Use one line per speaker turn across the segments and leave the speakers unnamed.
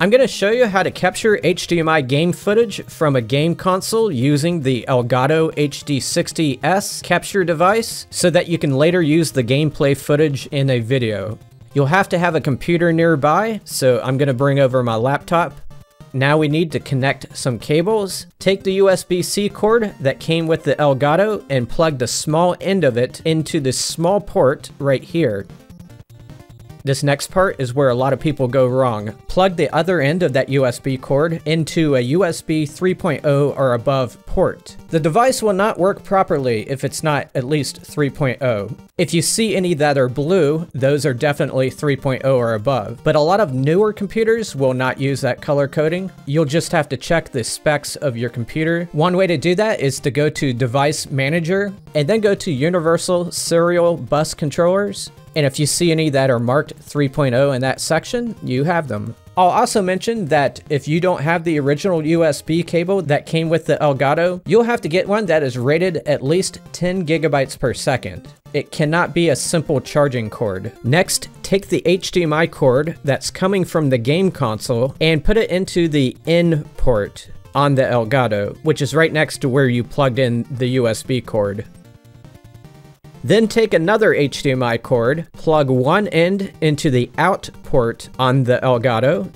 I'm going to show you how to capture HDMI game footage from a game console using the Elgato HD60S capture device so that you can later use the gameplay footage in a video. You'll have to have a computer nearby, so I'm going to bring over my laptop. Now we need to connect some cables. Take the USB-C cord that came with the Elgato and plug the small end of it into this small port right here. This next part is where a lot of people go wrong. Plug the other end of that USB cord into a USB 3.0 or above port. The device will not work properly if it's not at least 3.0. If you see any that are blue, those are definitely 3.0 or above. But a lot of newer computers will not use that color coding. You'll just have to check the specs of your computer. One way to do that is to go to Device Manager and then go to Universal Serial Bus Controllers and if you see any that are marked 3.0 in that section, you have them. I'll also mention that if you don't have the original USB cable that came with the Elgato, you'll have to get one that is rated at least 10 gigabytes per second. It cannot be a simple charging cord. Next, take the HDMI cord that's coming from the game console and put it into the in port on the Elgato, which is right next to where you plugged in the USB cord. Then take another HDMI cord, plug one end into the out port on the Elgato,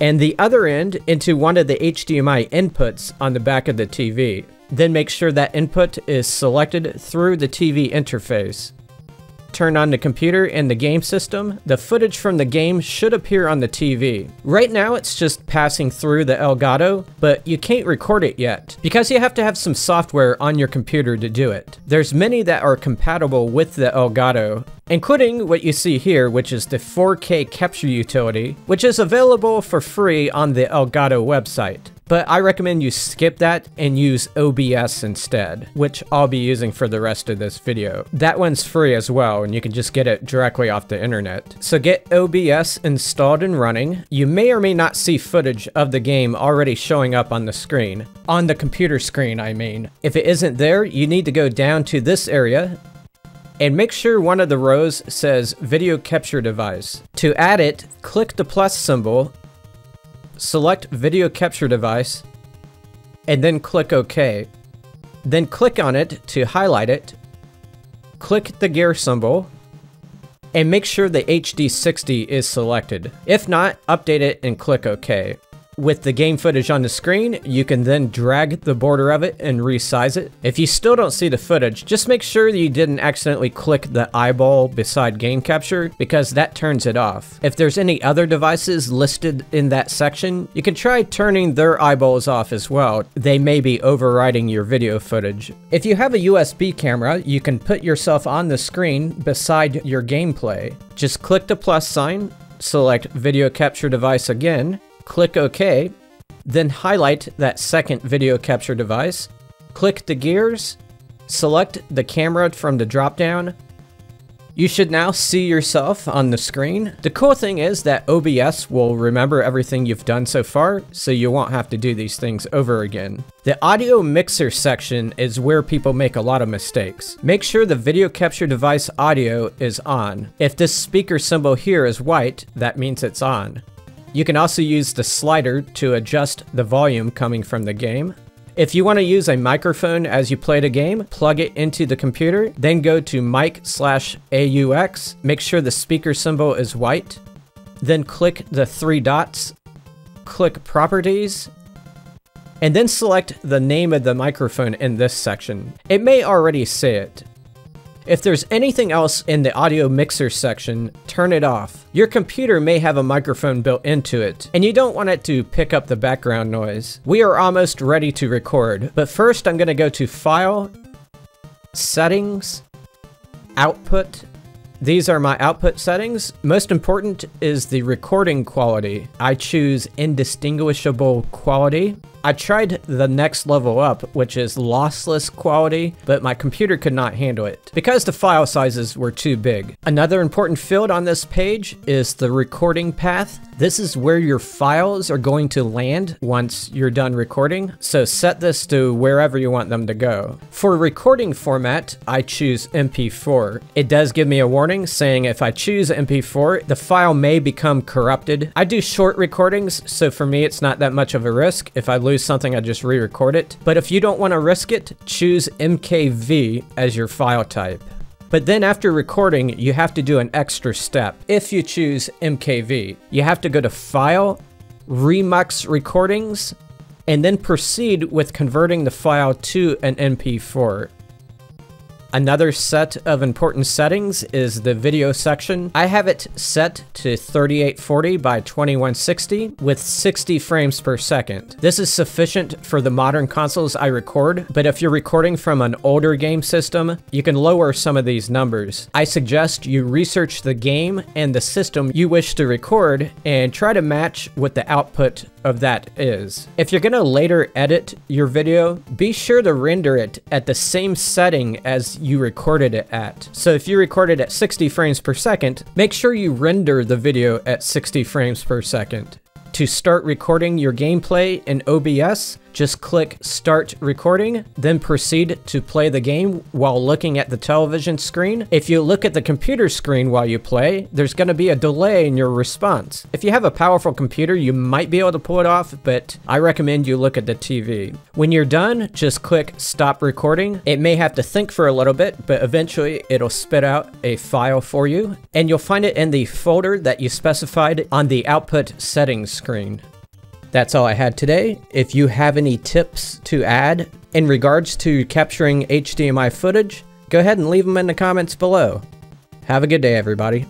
and the other end into one of the HDMI inputs on the back of the TV. Then make sure that input is selected through the TV interface turn on the computer and the game system, the footage from the game should appear on the TV. Right now it's just passing through the Elgato, but you can't record it yet, because you have to have some software on your computer to do it. There's many that are compatible with the Elgato, including what you see here, which is the 4K capture utility, which is available for free on the Elgato website but I recommend you skip that and use OBS instead, which I'll be using for the rest of this video. That one's free as well, and you can just get it directly off the internet. So get OBS installed and running. You may or may not see footage of the game already showing up on the screen. On the computer screen, I mean. If it isn't there, you need to go down to this area and make sure one of the rows says video capture device. To add it, click the plus symbol select video capture device, and then click OK. Then click on it to highlight it, click the gear symbol, and make sure the HD60 is selected. If not, update it and click OK. With the game footage on the screen, you can then drag the border of it and resize it. If you still don't see the footage, just make sure that you didn't accidentally click the eyeball beside game capture because that turns it off. If there's any other devices listed in that section, you can try turning their eyeballs off as well. They may be overriding your video footage. If you have a USB camera, you can put yourself on the screen beside your gameplay. Just click the plus sign, select video capture device again, click OK, then highlight that second video capture device, click the gears, select the camera from the dropdown. You should now see yourself on the screen. The cool thing is that OBS will remember everything you've done so far, so you won't have to do these things over again. The audio mixer section is where people make a lot of mistakes. Make sure the video capture device audio is on. If this speaker symbol here is white, that means it's on. You can also use the slider to adjust the volume coming from the game. If you want to use a microphone as you play the game, plug it into the computer, then go to mic slash AUX, make sure the speaker symbol is white, then click the three dots, click properties, and then select the name of the microphone in this section. It may already say it, if there's anything else in the audio mixer section, turn it off. Your computer may have a microphone built into it, and you don't want it to pick up the background noise. We are almost ready to record, but first I'm going to go to File, Settings, Output, these are my output settings. Most important is the recording quality. I choose indistinguishable quality. I tried the next level up, which is lossless quality, but my computer could not handle it because the file sizes were too big. Another important field on this page is the recording path. This is where your files are going to land once you're done recording, so set this to wherever you want them to go. For recording format, I choose MP4. It does give me a warning saying if I choose MP4, the file may become corrupted. I do short recordings, so for me it's not that much of a risk. If I lose something, I just re-record it. But if you don't want to risk it, choose MKV as your file type. But then after recording, you have to do an extra step. If you choose MKV, you have to go to File, Remux Recordings, and then proceed with converting the file to an MP4. Another set of important settings is the video section. I have it set to 3840 by 2160 with 60 frames per second. This is sufficient for the modern consoles I record, but if you're recording from an older game system, you can lower some of these numbers. I suggest you research the game and the system you wish to record and try to match what the output of that is. If you're gonna later edit your video, be sure to render it at the same setting as you recorded it at. So if you recorded at 60 frames per second, make sure you render the video at 60 frames per second. To start recording your gameplay in OBS, just click Start Recording, then proceed to play the game while looking at the television screen. If you look at the computer screen while you play, there's going to be a delay in your response. If you have a powerful computer, you might be able to pull it off, but I recommend you look at the TV. When you're done, just click Stop Recording. It may have to think for a little bit, but eventually it'll spit out a file for you, and you'll find it in the folder that you specified on the output settings screen. That's all I had today. If you have any tips to add in regards to capturing HDMI footage, go ahead and leave them in the comments below. Have a good day, everybody.